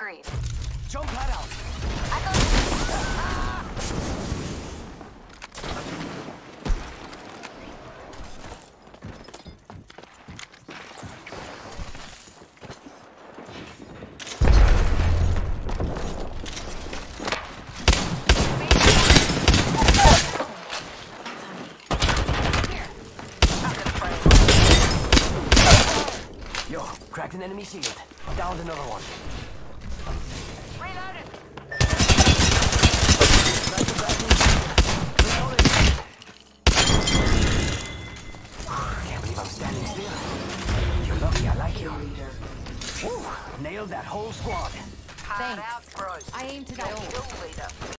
Agreed. Jump that out. I go. Yo, cracked an enemy shield. Downed another one. You're lucky you. Woo! Nailed that whole squad. Thanks. I aim to die. Kill leader.